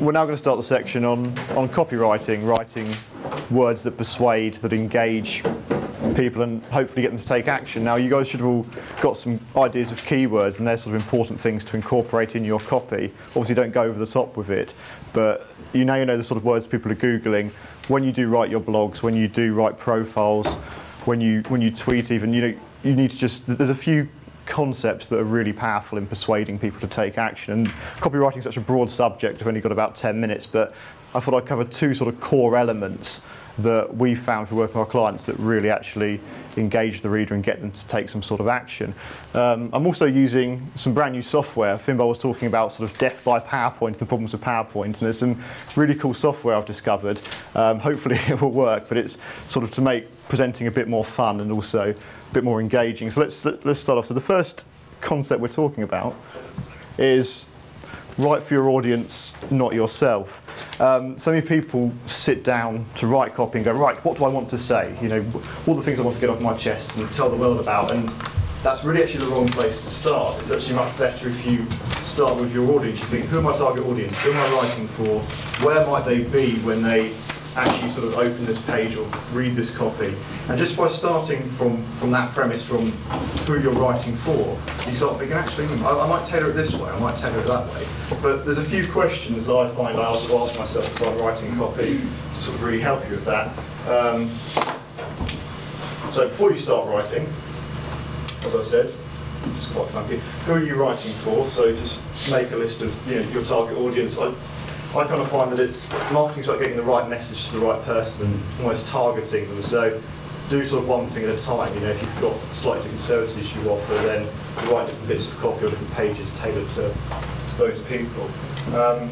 we're now going to start the section on, on copywriting, writing words that persuade, that engage people and hopefully get them to take action. Now, you guys should have all got some ideas of keywords and they're sort of important things to incorporate in your copy. Obviously, don't go over the top with it, but you now you know the sort of words people are Googling. When you do write your blogs, when you do write profiles, when you, when you tweet even, you know, you need to just, there's a few concepts that are really powerful in persuading people to take action. And copywriting is such a broad subject, I've only got about 10 minutes, but I thought I'd cover two sort of core elements that we found for working with our clients that really actually engage the reader and get them to take some sort of action. Um, I'm also using some brand new software. Finbar was talking about sort of death by PowerPoint and the problems with PowerPoint, and there's some really cool software I've discovered. Um, hopefully it will work, but it's sort of to make presenting a bit more fun and also a bit more engaging. So let's let's start off. So the first concept we're talking about is write for your audience, not yourself. Um, so many people sit down to write copy and go, right, what do I want to say? You know, all the things I want to get off my chest and tell the world about. And that's really actually the wrong place to start. It's actually much better if you start with your audience. You think, who are my target audience? Who am I writing for? Where might they be when they actually sort of open this page or read this copy. And just by starting from, from that premise, from who you're writing for, you start thinking, actually, hmm, I, I, might tailor it this way, I might tailor it that way. But there's a few questions that I find I also ask myself as I'm writing copy to sort of really help you with that. Um, so before you start writing, as I said, it's quite funky. Who are you writing for? So just make a list of you know, your target audience. I, I kind of find that it's marketing's about getting the right message to the right person and almost targeting them. So do sort of one thing at a time. You know, if you've got slightly different services you offer, then you write different bits of copy or different pages tailored to, those people. Um,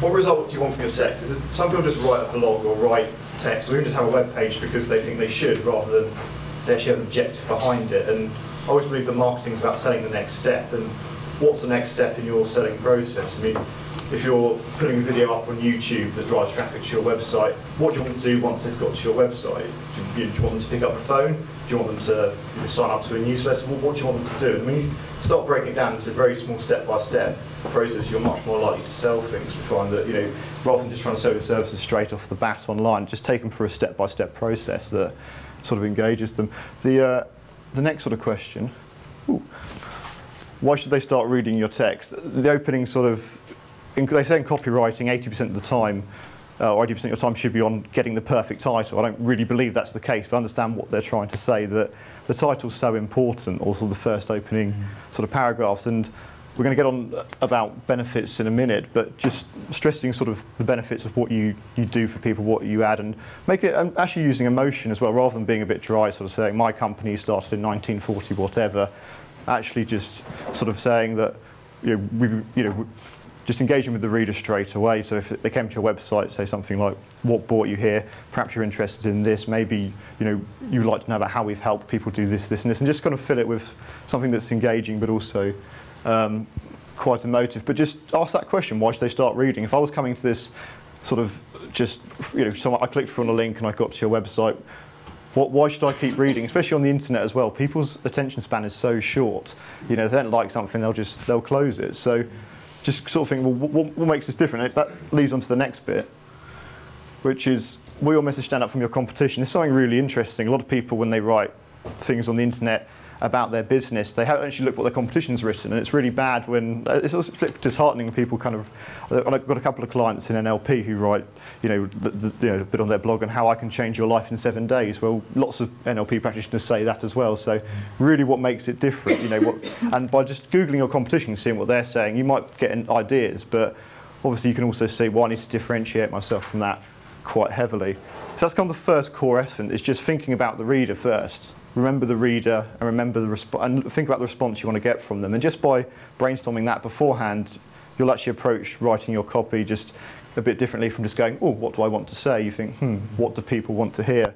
what result do you want from your text? Is it, some people just write a blog or write text or even just have a web page because they think they should rather than they actually have an objective behind it. And I always believe that marketing is about selling the next step. And what's the next step in your selling process? I mean, if you're putting a video up on YouTube that drives traffic to your website, what do you want to do once they've got to your website? Do you, do you want them to pick up the phone? Do you want them to you know, sign up to a newsletter? What, what, do you want them to do? And when you start breaking it down into a very small step-by-step -step process, you're much more likely to sell things. We find that, you know, rather than just trying to sell your services straight off the bat online, just take them through a step-by-step -step process that sort of engages them. The, uh, the next sort of question, ooh, why should they start reading your text? The opening sort of in, they say in copywriting 80% of the time, uh, or 80% of your time should be on getting the perfect title. I don't really believe that's the case, but I understand what they're trying to say, that the title's so important, also the first opening mm. sort of paragraphs. And we're going to get on about benefits in a minute, but just stressing sort of the benefits of what you, you do for people, what you add, and make it actually using emotion as well, rather than being a bit dry, sort of saying my company started in 1940, whatever. Actually, just sort of saying that you know, we, you know, just engaging with the reader straight away. So if they came to your website, say something like, what brought you here? Perhaps you're interested in this. Maybe you know you'd like to know about how we've helped people do this, this, and this, and just kind of fill it with something that's engaging, but also um, quite emotive. But just ask that question: Why should they start reading? If I was coming to this sort of just you know, someone, I clicked through on a link and I got to your website. What, why should I keep reading, especially on the internet as well? People's attention span is so short. You know, if they don't like something, they'll just they'll close it. So just sort of think, well, what, what makes this different? That leads on to the next bit, which is, will your message stand up from your competition? It's something really interesting. A lot of people, when they write things on the internet, about their business, they haven't actually looked what their competition's written, and it's really bad when uh, it's also disheartening people kind of. I've got a couple of clients in NLP who write, you know, the, the, you know, a bit on their blog on how I can change your life in seven days. Well, lots of NLP practitioners say that as well. So, really, what makes it different, you know, what, and by just googling your competition, seeing what they're saying, you might get ideas, but obviously you can also see, well, I need to differentiate myself from that quite heavily. So that's kind of the first core essence, is just thinking about the reader first remember the reader and remember the resp- and think about the response you want to get from them. And just by brainstorming that beforehand, you'll actually approach writing your copy just a bit differently from just going, oh, what do I want to say? You think, hmm, what do people want to hear?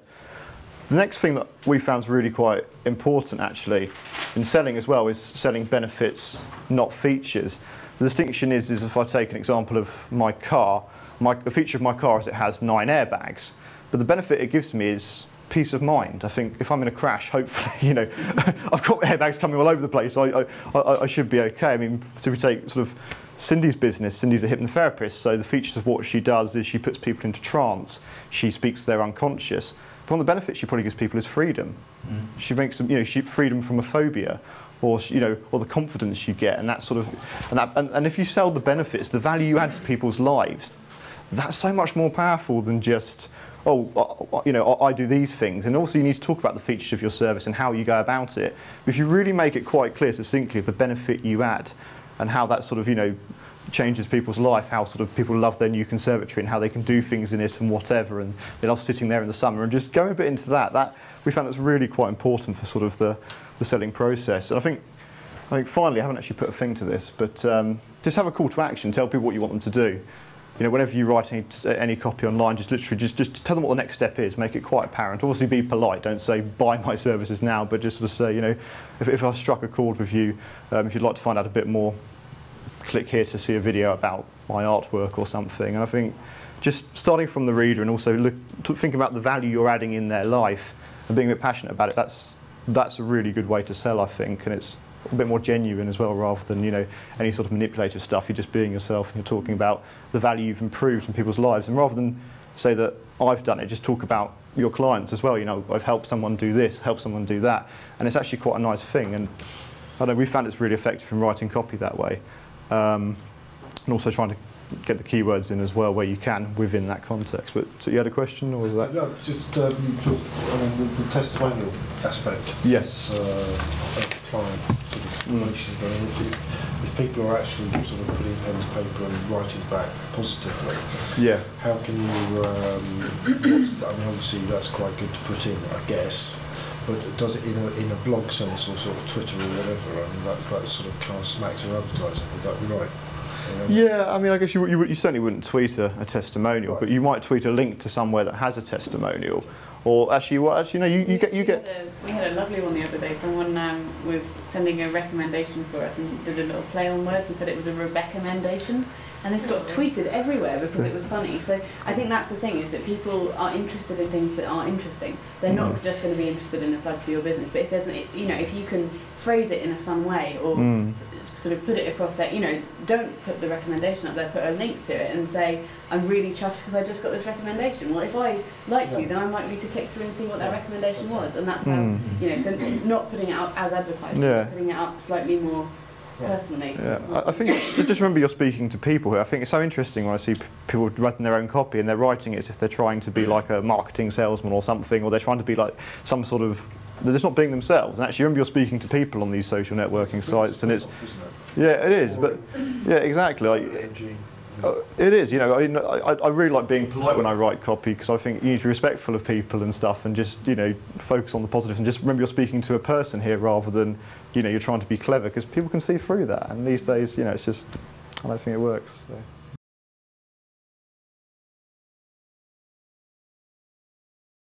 The next thing that we found is really quite important actually in selling as well is selling benefits, not features. The distinction is, is if I take an example of my car, my, the feature of my car is it has nine airbags, but the benefit it gives to me is peace of mind. I think if I'm in a crash, hopefully, you know, I've got airbags coming all over the place. I, I, I, I should be okay. I mean, so we take sort of Cindy's business. Cindy's a hypnotherapist, so the features of what she does is she puts people into trance. She speaks to their unconscious. But one of the benefits she probably gives people is freedom. Mm. She makes them, you know, she, freedom from a phobia or you know, or the confidence you get, and that sort of, and, that, and, and if you sell the benefits, the value you add to people's lives, that's so much more powerful than just, oh, uh, uh, you know, I do these things. And also you need to talk about the features of your service and how you go about it. But if you really make it quite clear succinctly of the benefit you add and how that sort of, you know, changes people's life, how sort of people love their new conservatory and how they can do things in it and whatever, and they love sitting there in the summer. And just going a bit into that, that we found that's really quite important for sort of the, the selling process. And I think, I think finally, I haven't actually put a thing to this, but um, just have a call to action, tell people what you want them to do you know, whenever you write any, any copy online, just literally just, just tell them what the next step is, make it quite apparent. Obviously be polite, don't say buy my services now, but just sort of say, you know, if, if I struck a chord with you, um, if you'd like to find out a bit more, click here to see a video about my artwork or something. And I think just starting from the reader and also look, thinking about the value you're adding in their life and being a bit passionate about it, that's, that's a really good way to sell, I think, and it's a bit more genuine as well, rather than you know any sort of manipulative stuff. You're just being yourself, and you're talking about the value you've improved in people's lives. And rather than say that I've done it, just talk about your clients as well. You know, I've helped someone do this, helped someone do that, and it's actually quite a nice thing. And I know we found it's really effective in writing copy that way, um, and also trying to get the keywords in as well where you can within that context. But so you had a question, or was that? Yeah, just um, talk, the, the, testimonial aspect. Yes. Uh, client relations. I mean, if, if, people are actually sort of putting pen to paper and writing back positively, yeah. How can you? Um, I mean, obviously that's quite good to put in, I guess. But does it in a, in a blog sense or sort of Twitter or whatever? I mean, that's that sort of kind of smacks of advertising. Would that be right? Yeah, I mean, I guess you, you, you certainly wouldn't tweet a, a testimonial, right. but you might tweet a link to somewhere that has a testimonial. Or actually, well, actually, no, you, you get you get. We had, a, we had a lovely one the other day. Someone um, was sending a recommendation for us and did a little play on words and said it was a Rebecca recommendation, and this got tweeted everywhere because it was funny. So I think that's the thing is that people are interested in things that are interesting. They're not mm. just going to be interested in a plug for your business, but if there's, an, you know, if you can phrase it in a fun way or mm sort of put it across that you know, don't put the recommendation up there, put a link to it and say, I'm really chuffed because I just got this recommendation. Well, if I like yeah. you, then I'm likely to click through and see what that recommendation was. And that's how, mm. you know, so not putting it up as advertising, yeah. putting it up slightly more personally. Yeah, I think just remember you're speaking to people here. I think it's so interesting when I see people writing their own copy and they're writing it as if they're trying to be like a marketing salesman or something, or they're trying to be like some sort of they're just not being themselves. And actually, remember you're speaking to people on these social networking sites, and it's yeah, it is. But yeah, exactly. Like, uh, it is. You know, I, I, I really like being polite when I write copy because I think you need to be respectful of people and stuff, and just you know focus on the positives positive and just remember you're speaking to a person here rather than you know you're trying to be clever because people can see through that. And these days, you know, it's just I don't think it works. So.